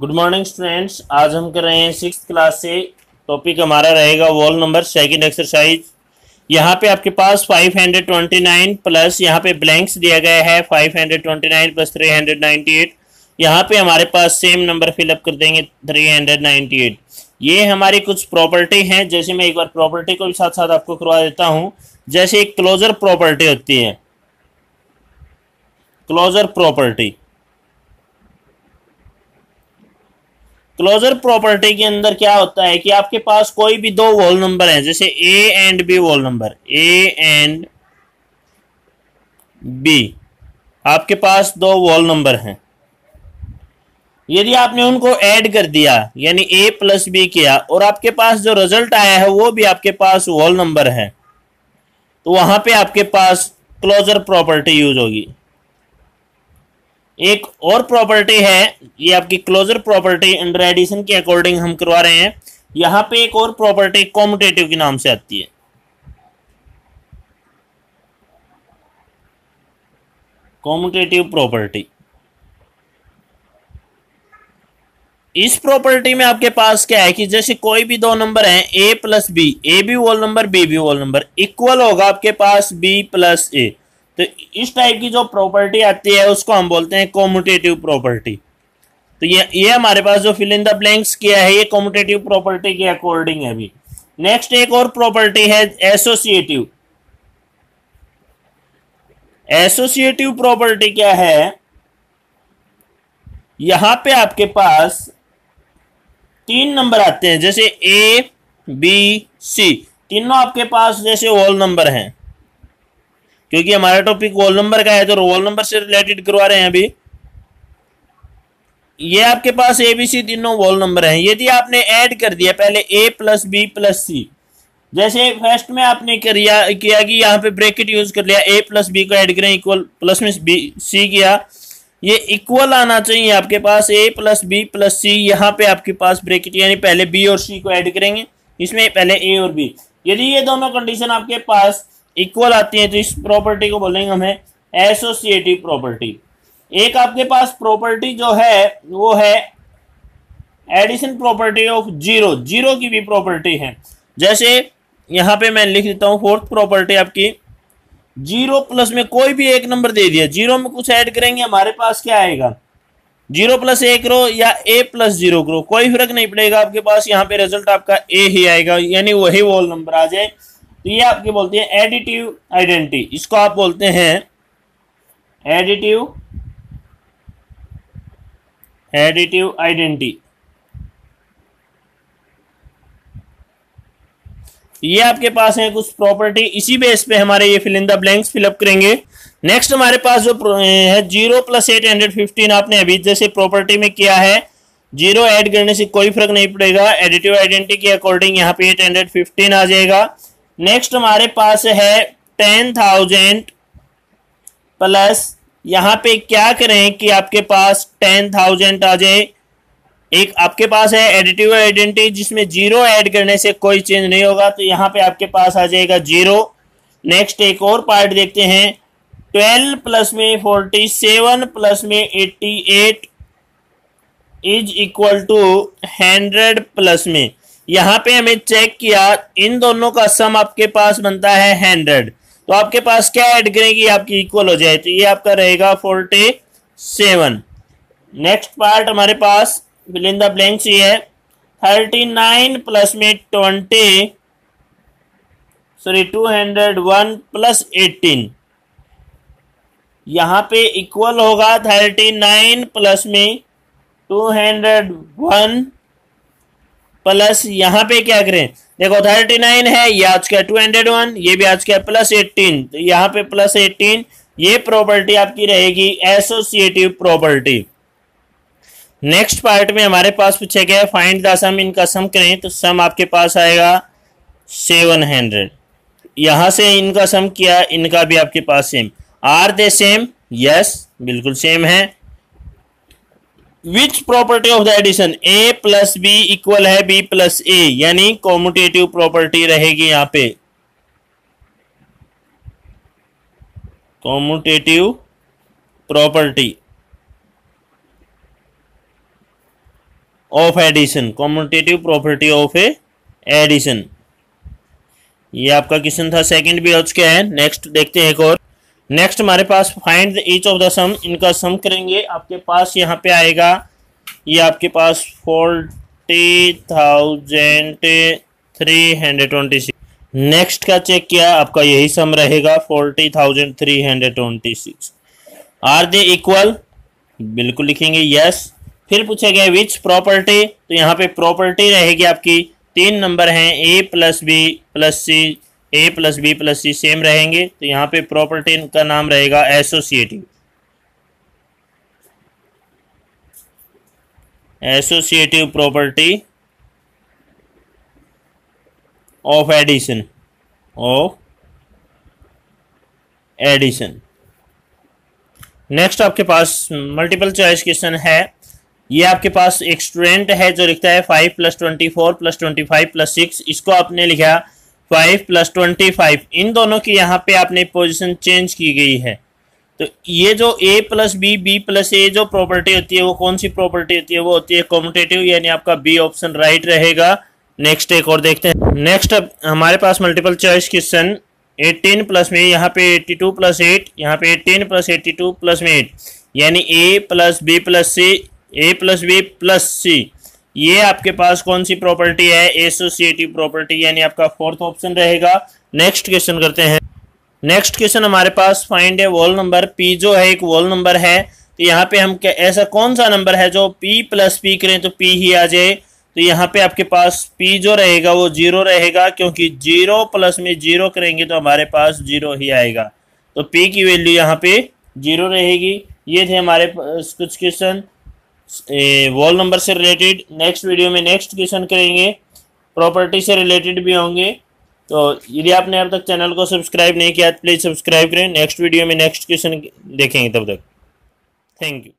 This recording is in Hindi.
गुड मॉर्निंग स्टूडेंट्स आज हम कर रहे हैं सिक्स क्लास से टॉपिक हमारा रहेगा वॉल नंबर सेकंड एक्सरसाइज यहाँ पे आपके पास 529 प्लस यहाँ पे ब्लैंक्स दिया गया है 529 प्लस 398 यहाँ पे हमारे पास सेम नंबर फिलअप कर देंगे 398 ये हमारी कुछ प्रॉपर्टी हैं, जैसे मैं एक बार प्रॉपर्टी को भी साथ साथ आपको करवा देता हूँ. जैसे एक क्लोजर प्रॉपर्टी होती है. क्लोजर प्रॉपर्टी क्लोजर प्रॉपर्टी के अंदर क्या होता है कि आपके पास कोई भी दो वॉल नंबर है, जैसे A and B whole number A and B आपके पास दो वॉल नंबर हैं। यदि आपने उनको ऐड कर दिया, यानी ए प्लस बी किया, और आपके पास जो रिज़ल्ट आया है, वो भी आपके पास वॉल नंबर है तो वहाँ पे आपके पास क्लोजर प्रॉपर्टी यूज़ होगी। एक और प्रॉपर्टी है, ये आपकी क्लोजर प्रॉपर्टी अंडर एडिशन के अकॉर्डिंग हम करवा रहे हैं। यहाँ पे एक और प्रॉपर्टी कॉम्पिटेटिव के नाम से आती है। कॉम्पिटेटिव प्रॉपर्टी इस प्रॉपर्टी में आपके पास क्या है कि जैसे कोई भी दो नंबर हैं ए प्लस बी ए भी वोल नंबर बी भी वोल नंबर इक्वल होगा आपके पास बी प्लस ए तो इस टाइप की जो प्रॉपर्टी आती है, उसको हम बोलते हैं कॉम्यूटेटिव प्रॉपर्टी तो ये ये हमारे पास जो फिल इन द ब्लैंक्स किया है, ये कॉम्यूटेटिव प्रॉपर्टी के अकॉर्डिंग है अभी. नेक्स्ट एक और प्रॉपर्टी है एसोसिएटिव एसोसिएटिव प्रॉपर्टी क्या है? यहाँ पे आपके पास तीन नंबर आते हैं, जैसे ए बी सी तीनों आपके पास जैसे होल नंबर हैं. क्योंकि हमारा टॉपिक रोल नंबर का है तो रोल नंबर से रिलेटेड करवा रहे हैं अभी। ये आपके पास ए बी सी तीनों वॉल नंबर हैं। यदि आपने ऐड कर दिया, पहले A plus B plus C जैसे फ़र्स्ट में आपने किया किया कि यहाँ पे ब्रैकेट यूज़ कर लिया ए प्लस बी को ऐड करें इक्वल प्लस में बी सी किया। ये इक्वल आना चाहिए आपके पास A plus B plus C यहाँ पे आपके पास ब्रैकेट यानी पहले बी और सी को ऐड करेंगे। इसमें पहले ए और बी यदि ये दोनों कंडीशन आपके पास इक्वल आती है तो इस प्रॉपर्टी को बोलेंगे हमें एसोसिएटिव प्रॉपर्टी एक आपके पास प्रॉपर्टी जो है, वो है addition property of zero zero की भी प्रॉपर्टी है। जैसे यहाँ पे मैं लिख देता हूँ फोर्थ प्रॉपर्टी आपकी। ज़ीरो प्लस में कोई भी एक नंबर दे दिया। ज़ीरो में कुछ ऐड करेंगे, हमारे पास क्या आएगा? ज़ीरो प्लस ए करो या ए प्लस ज़ीरो करो कोई फ़र्क नहीं पड़ेगा आपके पास, यहाँ पे रिज़ल्ट आपका ए ही आएगा। यानी वही वॉल नंबर आ जाए। तो ये आपके बोलते हैं एडिटिव आइडेंटिटी इसको आप बोलते हैं एडिटिव एडिटिव आइडेंटिटी ये आपके पास है कुछ प्रॉपर्टी इसी बेस पे हमारे ये fill in the blanks fill up करेंगे। नेक्स्ट हमारे पास जो है zero plus eight hundred fifteen आपने अभी जैसे प्रॉपर्टी में किया है ज़ीरो ऐड करने से कोई फ़र्क नहीं पड़ेगा। एडिटिव आइडेंटिटी के अकॉर्डिंग यहाँ पे एट हंड्रेड फिफ्टीन आ जाएगा। नेक्स्ट हमारे पास है टेन थाउज़ेंड प्लस यहाँ पे क्या करें कि आपके पास टेन थाउज़ेंड आ जाए। एक आपके पास है एडिटिव आइडेंटिटी जिसमें ज़ीरो ऐड करने से कोई चेंज नहीं होगा तो यहाँ पे आपके पास आ जाएगा ज़ीरो नेक्स्ट एक और पार्ट देखते हैं। ट्वेल्व प्लस में फोर्टी सेवन प्लस में eighty eight is equal to hundred plus में। यहाँ पे हमें चेक किया, इन दोनों का सम आपके पास बनता है हंड्रेड तो आपके पास क्या ऐड करेंगे? आपकी इक्वल हो जाए तो ये आपका रहेगा फोर्टी सेवन नेक्स्ट पार्ट हमारे पास फिल इन ये है. थर्टी नाइन प्लस में twenty sorry two hundred one plus eighteen यहाँ पे इक्वल होगा थर्टी नाइन प्लस में टू हंड्रेड वन प्लस यहाँ पे क्या करें? देखो थर्टी नाइन है, ये आज का टू हंड्रेड वन ये भी आज का प्लस एट्टीन तो यहाँ पे प्लस एट्टीन ये प्रॉपर्टी आपकी रहेगी एसोसिएटिव प्रॉपर्टी नेक्स्ट पार्ट में हमारे पास पूछा गया फाइंड द सम इनका सम करें तो सम आपके पास आएगा सेवन हंड्रेड यहाँ से इनका सम किया, इनका भी आपके पास same are they same yes बिल्कुल सेम है. Which property of the addition A plus B equal है बी प्लस ए यानी कॉम्यूटेटिव प्रॉपर्टी रहेगी यहाँ पे। Commutative property of addition competitive property of a addition ये आपका क्वेश्चन था सेकंड भी हो चुका है। नेक्स्ट देखते हैं एक और। नेक्स्ट हमारे पास find the each of the sum इनका सम करेंगे। आपके पास यहाँ पे आएगा। ये आपके पास forty thousand three hundred twenty six next का चेक किया, आपका यही सम रहेगा forty thousand three hundred twenty six are they equal बिल्कुल लिखेंगे यस फिर पूछा गया विच प्रॉपर्टी तो यहाँ पे प्रॉपर्टी रहेगी आपकी। तीन नंबर हैं A plus B plus C A plus B plus C same रहेंगे तो यहाँ पे प्रॉपर्टी का नाम रहेगा associative associative property of addition of addition next आपके पास मल्टीपल चॉइस क्वेश्चन है। ये आपके पास एक स्टूडेंट है जो लिखता है five plus twenty four plus twenty five plus six इसको आपने लिखा फाइव प्लस ट्वेंटी फाइव, इन दोनों की यहाँ पे आपने पोजीशन चेंज की गई है। तो ये जो A plus B B plus A जो प्रॉपर्टी होती है, वो कौन सी प्रॉपर्टी होती है? वो होती है कॉम्पिटेटिव यानी आपका बी ऑप्शन राइट रहेगा। नेक्स्ट एक और देखते हैं। नेक्स्ट हमारे पास मल्टीपल चॉइस क्वेश्चन 18 प्लस में यहाँ पे 82 प्लस एट यहाँ पे 18 प्लस 82 प्लस में एट यानी A plus B plus C A plus B plus C ये आपके पास कौन सी प्रॉपर्टी है? एसोसिएटिव प्रॉपर्टी यानी आपका फोर्थ ऑप्शन रहेगा। नेक्स्ट क्वेश्चन करते हैं। नेक्स्ट क्वेश्चन हमारे पास फाइंड है वॉल नंबर पी जो है एक वॉल नंबर है। तो यहाँ पे हम ऐसा कौन सा नंबर है जो पी प्लस पी करें तो पी ही आ जाए? तो यहाँ पे आपके पास पी जो रहेगा वो ज़ीरो रहेगा, क्योंकि ज़ीरो प्लस में ज़ीरो करेंगे तो हमारे पास ज़ीरो ही आएगा। तो पी की वैल्यू यहाँ पे ज़ीरो रहेगी। ये थे हमारे कुछ क्वेश्चन वॉल नंबर से रिलेटेड नेक्स्ट वीडियो में नेक्स्ट क्वेश्चन करेंगे। प्रॉपर्टी से रिलेटेड भी होंगे। तो यदि आपने अब तक चैनल को सब्सक्राइब नहीं किया तो प्लीज़ सब्सक्राइब करें। नेक्स्ट वीडियो में नेक्स्ट क्वेश्चन देखेंगे तब तक। Thank you